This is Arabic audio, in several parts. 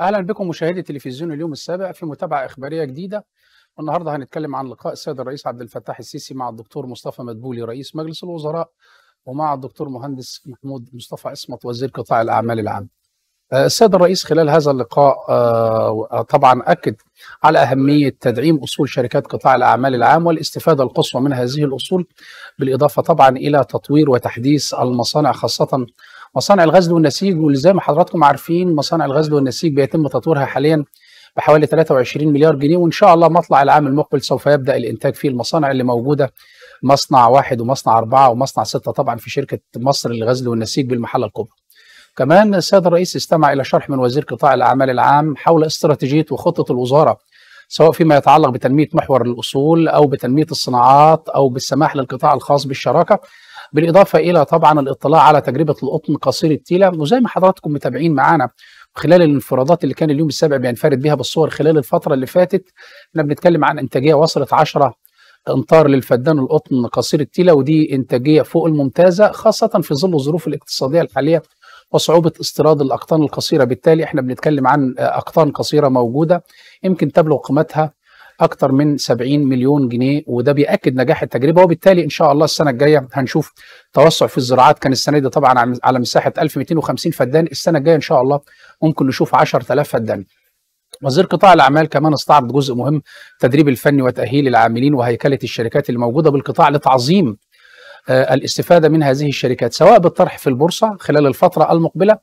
أهلا بكم مشاهدي تلفزيون اليوم السابع في متابعة إخبارية جديدة والنهاردة هنتكلم عن لقاء السيد الرئيس عبد الفتاح السيسي مع الدكتور مصطفى مدبولي رئيس مجلس الوزراء ومع الدكتور مهندس محمود مصطفى عصمت وزير قطاع الأعمال العام. السيد الرئيس خلال هذا اللقاء طبعا أكد على أهمية تدعيم أصول شركات قطاع الأعمال العام والاستفادة القصوى من هذه الأصول بالإضافة طبعا إلى تطوير وتحديث المصانع خاصة مصانع الغزل والنسيج واللي زي ما حضراتكم عارفين مصانع الغزل والنسيج بيتم تطويرها حاليا بحوالي 23 مليار جنيه وإن شاء الله مطلع العام المقبل سوف يبدأ الإنتاج في المصانع اللي موجودة مصنع واحد ومصنع أربعة ومصنع ستة طبعا في شركة مصر للغزل والنسيج بالمحلة الكبرى. كمان السيد الرئيس استمع إلى شرح من وزير قطاع الأعمال العام حول استراتيجية وخطة الوزارة سواء فيما يتعلق بتنمية محور الأصول أو بتنمية الصناعات أو بالسماح للقطاع الخاص بالشراكة بالإضافة إلى طبعا الاطلاع على تجربة القطن قصير التيله وزي ما حضراتكم متابعين معانا خلال الانفرادات اللي كان اليوم السابع بينفرد بها بالصور خلال الفترة اللي فاتت إحنا بنتكلم عن إنتاجية وصلت 10 امتار للفدان القطن قصير التيله ودي إنتاجية فوق الممتازة خاصة في ظل الظروف الاقتصادية الحالية وصعوبة استيراد الأقطان القصيرة. بالتالي إحنا بنتكلم عن أقطان قصيرة موجودة يمكن تبلغ قيمتها أكثر من 70 مليون جنيه وده بيأكد نجاح التجربة. وبالتالي إن شاء الله السنة الجاية هنشوف توسع في الزراعات. كان السنة دي طبعا على مساحة 1250 فدان. السنة الجاية إن شاء الله ممكن نشوف 10000 فدان. وزير قطاع الأعمال كمان استعرض جزء مهم التدريب الفني وتأهيل العاملين وهيكلة الشركات اللي موجوده بالقطاع لتعظيم الاستفادة من هذه الشركات سواء بالطرح في البورصة خلال الفترة المقبلة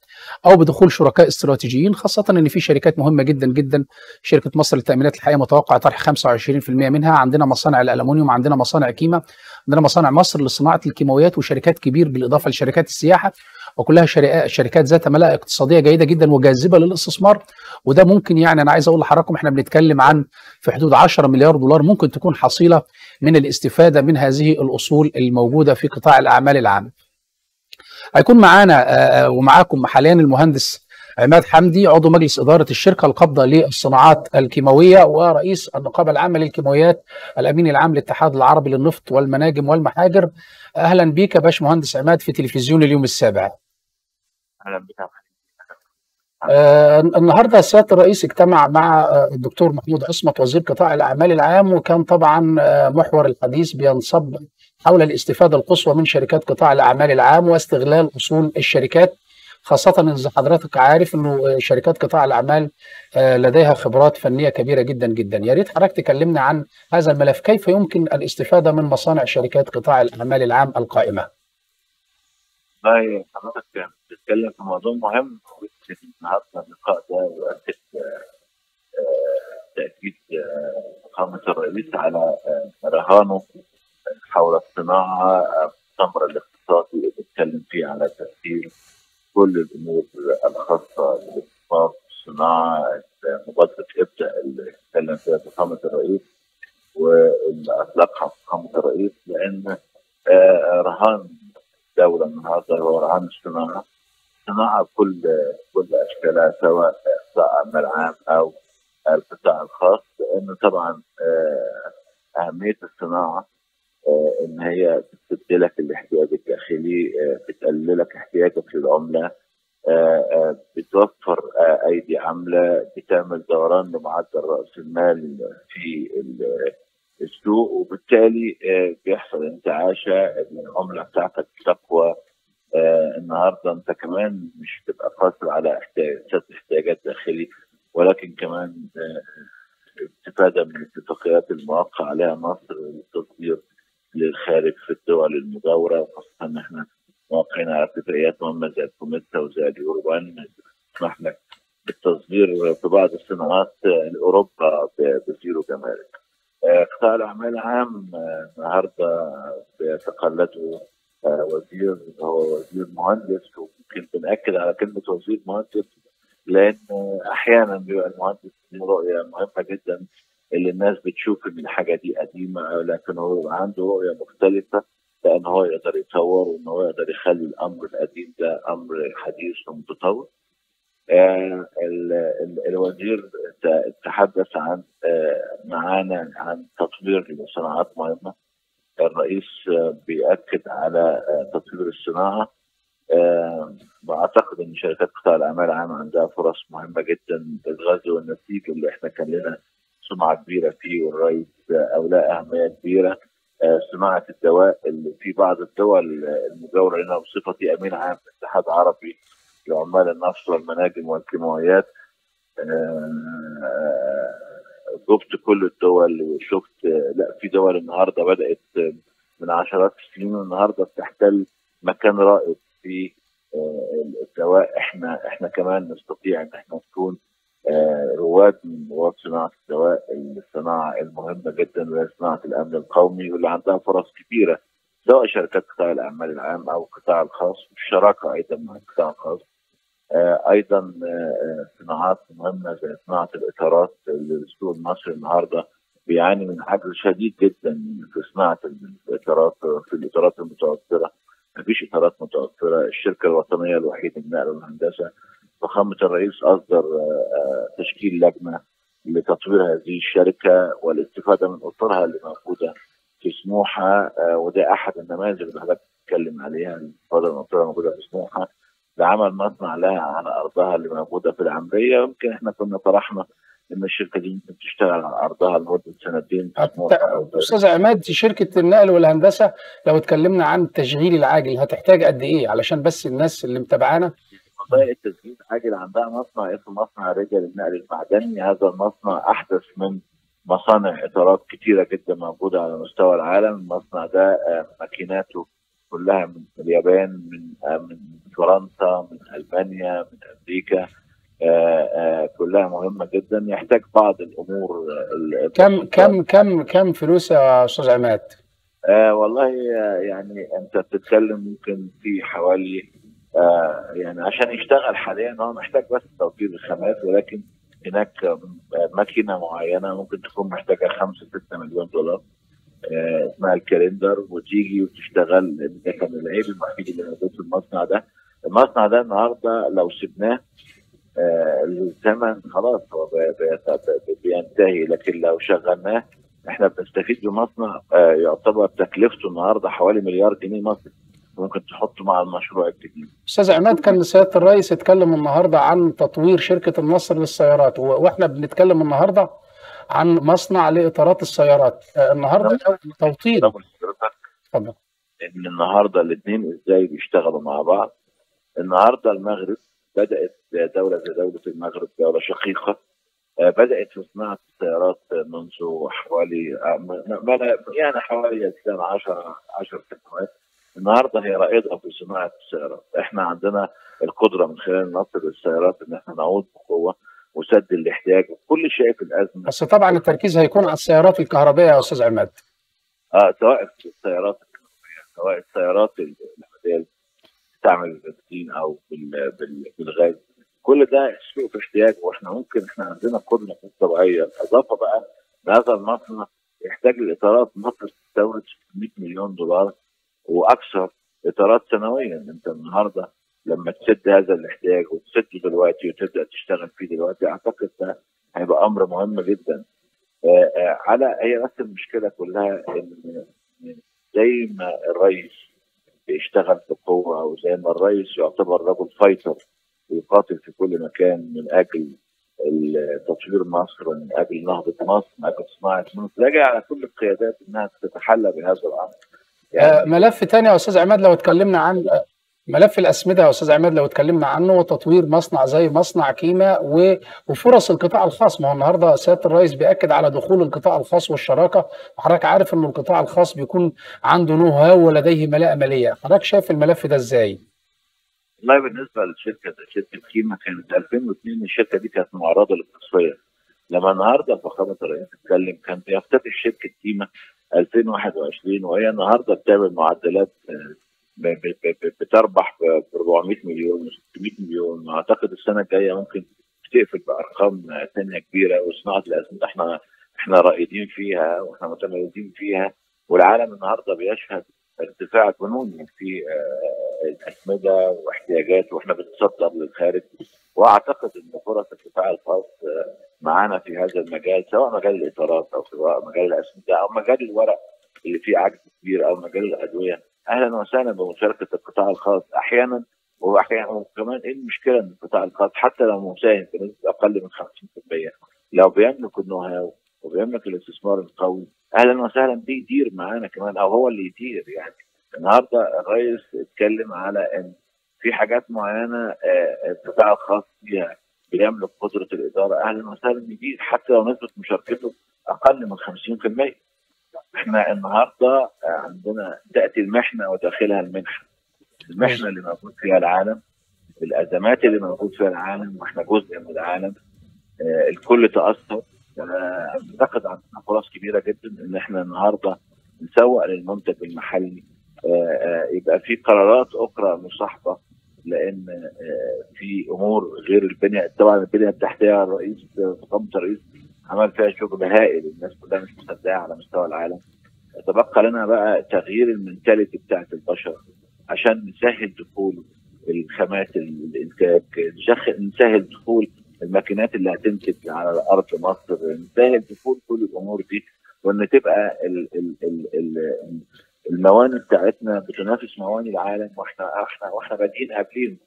أو بدخول شركاء استراتيجيين خاصة إن في شركات مهمة جدا جدا. شركة مصر للتأمينات الحقيقية متوقع طرح 25% منها. عندنا مصانع الالومنيوم عندنا مصانع كيما عندنا مصانع مصر لصناعة الكيماويات وشركات كبير بالإضافة لشركات السياحة. وكلها شركات ذات ملاءه اقتصادية جيدة جدا وجاذبة للاستثمار وده ممكن يعني أنا عايز أقول لحضراتكم إحنا بنتكلم عن في حدود 10 مليار دولار ممكن تكون حصيلة من الاستفادة من هذه الأصول الموجودة في قطاع الأعمال العام. هيكون معانا ومعاكم حاليا المهندس عماد حمدي عضو مجلس إدارة الشركة القابضة للصناعات الكيماوية ورئيس النقابة العامة للكيماويات الأمين العام للاتحاد العربي للنفط والمناجم والمحاجر. أهلا بيك يا باشمهندس عماد في تلفزيون اليوم السابع. أهلا بك آه النهارده سياده الرئيس اجتمع مع آه الدكتور محمود عصمت وزير قطاع الأعمال العام وكان طبعا آه محور الحديث بينصب حول الاستفادة القصوى من شركات قطاع الأعمال العام واستغلال أصول الشركات خاصة إذا حضرتك عارف إنه شركات قطاع الأعمال لديها خبرات فنية كبيرة جدا جدا، يا ريت حضرتك تكلمنا عن هذا الملف، كيف يمكن الاستفادة من مصانع شركات قطاع الأعمال العام القائمة؟ والله حضرتك بتتكلم في موضوع مهم النهارده اللقاء ده يؤكد تأكيد فخامه الرئيس على رهانه حول الصناعة الثمر الاقتصادي اللي بيتكلم فيه على تسهيل كل الأمور الخاصة بالاستثمار في الصناعة مبادرة ابدا اللي اتكلم فيها فخامه الرئيس واللي أطلقها فخامه الرئيس لأن رهان الدولة النهارده هو رهان الصناعة. سواء قطاع اعمال عام أو القطاع الخاص لأنه طبعا أهمية الصناعة إن هي بتسد لك الاحتياج الداخلي بتقلل لك احتياجك للعملة بتوفر أيدي عاملة بتعمل دوران لمعدل رأس المال في السوق وبالتالي بيحصل انتعاشة إن العملة بتاعتك تقوى النهارده انت كمان مش تبقى قاصر على احتياج احتياجات داخلي ولكن كمان استفادة من الاتفاقيات الموقع عليها مصر للتصدير للخارج في الدول المجاورة وخاصة إن إحنا موقعين على اتفاقيات مهمة زي الكوميسا وزي ال European تسمح لك بالتصدير في بعض الصناعات لأوروبا ب zero جمارك. قطاع الأعمال العام النهارده بيتقلده وزير هو وزير مهندس وممكن بنأكد على كلمة وزير مهندس لأن أحيانا بيبقى المهندس له رؤية مهمة جدا اللي الناس بتشوف إن الحاجة دي قديمة لكن هو عنده رؤية مختلفة لأن هو يقدر يطور وإن هو يقدر يخلي الأمر القديم ده أمر حديث ومتطور. آه الوزير تحدث عن آه معانا عن تطوير لصناعات مهمة الرئيس بيأكد على تطوير الصناعة. واعتقد إن شركات قطاع الأعمال العام عندها فرص مهمة جدا للغزو والنسيج اللي إحنا كان لنا سمعة كبيرة فيه والرئيس اولى أهمية كبيرة. صناعة الدواء اللي في بعض الدول المجاورة لنا بصفتي أمين عام في الاتحاد العربي لعمال النفط والمناجم والكيماويات. جبت كل الدول وشفت لا في دول النهارده بدأت من عشرات السنين النهارده بتحتل مكان رائد في الدواء. إحنا إحنا كمان نستطيع إن إحنا نكون رواد من رواد صناعة الدواء الصناعة المهمة جدا وهي صناعة الأمن القومي واللي عندها فرص كبيرة سواء شركات قطاع الأعمال العام أو القطاع الخاص والشراكة أيضا مع القطاع الخاص. أيضا صناعات مهمة زي صناعة الإطارات السوق المصري النهارده بيعاني من عجز شديد جدا في صناعة الإطارات في الإطارات المتوفرة. ما فيش إطارات متوفرة. الشركة الوطنية الوحيدة للنقل والهندسة فخامة الرئيس أصدر تشكيل لجنة لتطوير هذه الشركة والاستفادة من اطارها اللي موجودة في سموحة وده أحد النماذج اللي حضرتك بتتكلم عليها الاستفاده من في سموحة. لعمل مصنع لها على أرضها اللي موجودة في العمرية. يمكن إحنا كنا طرحنا إن الشركة دي ممكن تشتغل على أرضها لمدة سنتين أستاذ عماد شركة النقل والهندسة لو اتكلمنا عن التشغيل العاجل هتحتاج قد إيه؟ علشان بس الناس اللي متابعانا؟ قضايا التشغيل العاجل عندها مصنع اسمه مصنع رجل النقل المعدني. هذا المصنع أحدث من مصانع إطارات كثيره جدا موجودة على مستوى العالم. المصنع ده ماكيناته كلها من اليابان من من فرنسا من ألمانيا من أمريكا آآ آآ كلها مهمة جدا يحتاج بعض الأمور كم كم كم كم فلوس يا أستاذ عماد؟ آه والله يعني أنت بتتكلم ممكن في حوالي آه يعني عشان يشتغل حاليا هو محتاج بس توفير الخامات ولكن هناك ماكينة معينة ممكن تكون محتاجة 5 6 مليون دولار آه اسمها الكالندر وتيجي وتشتغل ده كان العيب الوحيد اللي موجود في المصنع ده. المصنع ده النهارده لو سبناه آه الزمن خلاص هو بينتهي. لكن لو شغلناه إحنا بنستفيد بمصنع آه يعتبر تكلفته النهارده حوالي مليار جنيه مصري. ممكن تحطه مع المشروع الجديد. أستاذ عماد كان سيادة الرئيس اتكلم النهارده عن تطوير شركة النصر للسيارات وإحنا بنتكلم النهارده عن مصنع لإطارات السيارات. النهارده توطين اتفضل. إن النهارده الاثنين إزاي بيشتغلوا مع بعض؟ النهارده المغرب بدأت دولة زي دولة المغرب دولة شقيقة بدأت في صناعة السيارات منذ حوالي يعني حوالي 10 10 سنوات. النهارده هي رائدة في صناعة السيارات. إحنا عندنا القدرة من خلال نصر السيارات إن إحنا نعود بقوة. وسد الاحتياج وكل شيء في الأزمة. بس طبعا التركيز هيكون على السيارات الكهربائية يا أستاذ عماد آه سواء السيارات الكهربائية سواء السيارات اللي بتستعمل البنزين أو بالغاز. كل ده السوق في احتياج وإحنا ممكن إحنا عندنا قدرة طبيعية. اضافه بقى لهذا المصنع يحتاج الاطارات مصر تستورد 600 مليون دولار وأكثر إطارات سنويا. أنت النهارده لما تسد هذا الاحتياج وتسد دلوقتي وتبدأ تشتغل فيه دلوقتي أعتقد ده هيبقى أمر مهم جدا. آآ آآ على هي بس المشكلة كلها إن زي ما الرئيس بيشتغل بقوة وزي ما الرئيس يعتبر رجل فايتر ويقاتل في كل مكان من أجل تطوير مصر ومن أجل نهضة مصر من أجل صناعة مصر يجب على كل القيادات إنها تتحلى بهذا الأمر. يعني ملف تاني يا أستاذ عماد لو اتكلمنا عن ملف الأسمدة يا أستاذ عماد لو اتكلمنا عنه وتطوير مصنع زي مصنع كيما وفرص القطاع الخاص. ما هو النهارده سيادة الرئيس بيأكد على دخول القطاع الخاص والشراكة وحضرتك عارف إن القطاع الخاص بيكون عنده نو هاو ولديه ملاءه مالية. حضرتك شايف الملف ده إزاي؟ والله بالنسبة لشركة شركة كيما كانت 2002 الشركة دي كانت معرضة للتصفيه لما النهارده فخامة الرئيس اتكلم كان بيفتتح شركة كيما 2021 وهي النهارده بتعمل معدلات بتربح ب 400 مليون و 600 مليون. أعتقد السنة الجاية ممكن تقفل بأرقام ثانية كبيرة وصناعة الاسمده إحنا إحنا رائدين فيها وإحنا متميزين فيها. والعالم النهارده بيشهد ارتفاع جنوني في الاسمده واحتياجات وإحنا بنتصدر للخارج. وأعتقد إن فرص القطاع الخاص معانا في هذا المجال سواء مجال الإطارات أو سواء مجال الاسمده أو مجال الورق اللي فيه عجز كبير أو مجال الأدوية أهلا وسهلا بمشاركة القطاع الخاص أحيانا وكمان إيه المشكلة إن قطاع الخاص حتى لو مساهم بنسبه أقل من 50% لو بيملك النو هاو وبيملك الاستثمار القوي أهلا وسهلا بيه يدير معانا كمان أو هو اللي يدير يعني. النهارده الرئيس اتكلم على إن في حاجات معينة القطاع الخاص فيها بيملك قدرة الإدارة أهلا وسهلا يدير حتى لو نسبة مشاركته أقل من 50% إحنا النهارده عندنا تأتي المحنة وداخلها المنحة. المحنة اللي موجود فيها العالم الأزمات اللي موجود فيها العالم وإحنا جزء من العالم. آه الكل تأثر. اعتقد آه عندنا فرص كبيرة جدا إن إحنا النهارده نسوق للمنتج المحلي. آه يبقى في قرارات أخرى مصاحبة لأن في أمور غير البنية. طبعا البنية التحتية الرئيس فخامه الرئيس عمل فيها شغل هائل الناس كلها مش مصدقه على مستوى العالم. تبقى لنا بقى تغيير المنتاليتي بتاعت البشر عشان نسهل دخول الخامات الإنتاج نسهل دخول الماكينات اللي هتنتج على الأرض مصر نسهل دخول كل الأمور دي وإن تبقى ال ال ال ال الموانئ بتاعتنا بتنافس موانئ العالم وإحنا إحنا وإحنا بادئين قبليهم.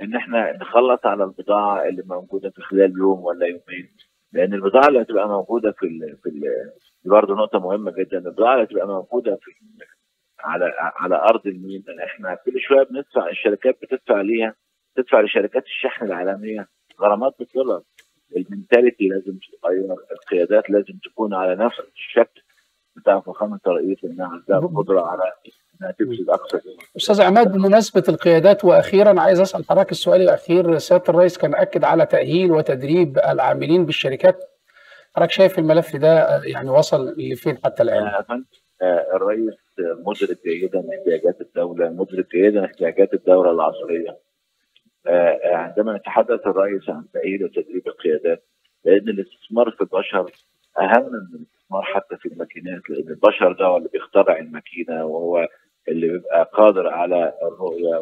إن إحنا نخلص على البضاعة اللي موجودة في خلال يوم ولا يومين. لأن البضاعة اللي هتبقى موجودة في ال في ال دي برضه نقطة مهمة جدا. البضاعة اللي هتبقى موجودة في على على أرض المينا إحنا كل شوية بندفع الشركات بتدفع ليها تدفع لشركات الشحن العالمية. غرامات بالدولار المنتاليتي لازم تتغير القيادات لازم تكون على نفس الشكل بتاع فخامة الرئيس انها عندها القدره على أستاذ عماد بمناسبة القيادات وأخيرا عايز أسأل حضرتك السؤال الأخير. سيادة الرئيس كان أكد على تأهيل وتدريب العاملين بالشركات. حضرتك شايف الملف ده يعني وصل لفين حتى الآن؟ الرئيس مدرك جيدا احتياجات الدولة مدرك جيدا احتياجات الدولة العصرية. عندما يتحدث الرئيس عن تأهيل وتدريب القيادات لأن الاستثمار في البشر أهم من الاستثمار حتى في الماكينات لأن البشر ده هو اللي بيخترع الماكينة وهو اللي بيبقى قادر على الرؤية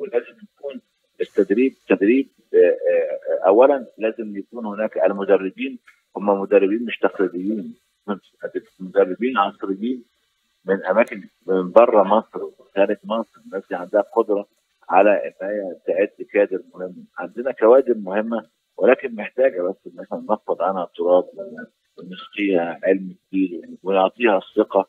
ولازم يكون التدريب تدريب اولا لازم يكون هناك المدربين هم مدربين مش تقليديين مدربين عصريين من أماكن من بره مصر وخارج مصر الناس دي عندها قدرة على إن هي تعد كادر مهم. عندنا كوادر مهمة ولكن محتاجة بس إن إحنا ننفض عنها التراب ونسقيها علم جديد ونعطيها الثقة.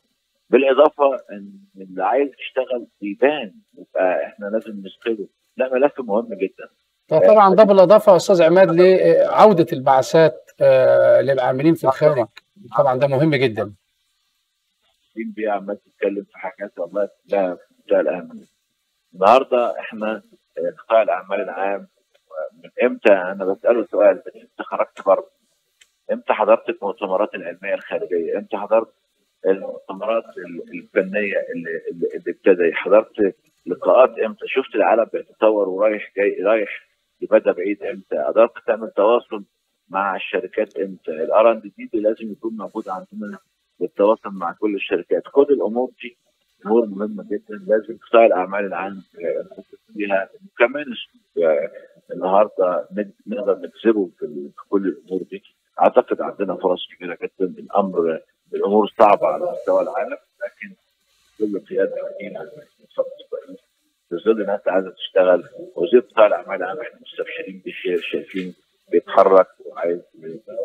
بالاضافه ان اللي عايز يشتغل يبان يبقى إحنا لازم نسقله لا ملف مهم جدا. طبعا ده بالاضافه يا أستاذ عماد لعوده البعثات للعاملين في الخارج. طبعا. ده مهم جدا. مين بيه عمال تتكلم في حاجات؟ والله كلها في منتهى الاهميه النهارده إحنا قطاع الأعمال العام من إمتى أنا بسأله سؤال من إمتى خرجت بره؟ إمتى حضرت المؤتمرات العلمية الخارجية؟ إمتى حضرت المؤتمرات الفنية اللي اللي ابتدى حضرت لقاءات إمتى؟ شفت العالم بيتطور ورايح جاي رايح لمدى بعيد إمتى؟ قدرت تعمل تواصل مع الشركات إمتى؟ الار ان دي لازم يكون موجود عندنا للتواصل مع كل الشركات، كل الأمور دي أمور مهمة جدا لازم قطاع الاعمال العام فيها كمان النهارده نقدر نكسبه في كل الأمور دي أعتقد عندنا فرص كبيرة جدا الأمر الأمور صعبة على مستوى العالم لكن كل قياده مدينه في ظل ناس عايزة تشتغل. وزير قطاع الاعمال العام إحنا مستبشرين بخير شايفين بيتحرك وعايز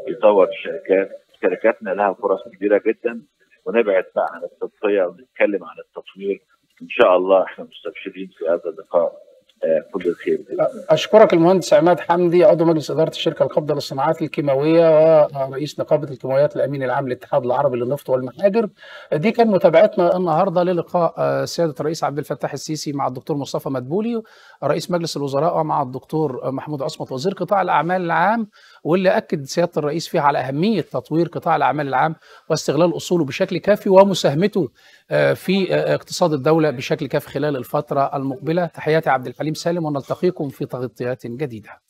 يطور الشركات شركاتنا لها فرص كبيرة جدا. ونبعد بقى عن التضحية ونتكلم عن التطوير. إن شاء الله إحنا مستبشرين في هذا اللقاء. كل الخير. أشكرك المهندس عماد حمدي عضو مجلس إدارة الشركة القابضه للصناعات الكيماوية ورئيس نقابة الكيماويات الأمين العام للاتحاد العربي للنفط والمحاجر. دي كان متابعتنا النهارده للقاء سيادة الرئيس عبد الفتاح السيسي مع الدكتور مصطفى مدبولي رئيس مجلس الوزراء ومع الدكتور محمود عصمت وزير قطاع الأعمال العام واللي أكد سيادة الرئيس فيها على أهمية تطوير قطاع الأعمال العام واستغلال أصوله بشكل كافي ومساهمته في اقتصاد الدولة بشكل كافي خلال الفترة المقبلة. تحياتي عبد الحليم. سالم ونلتقيكم في تغطيات جديدة.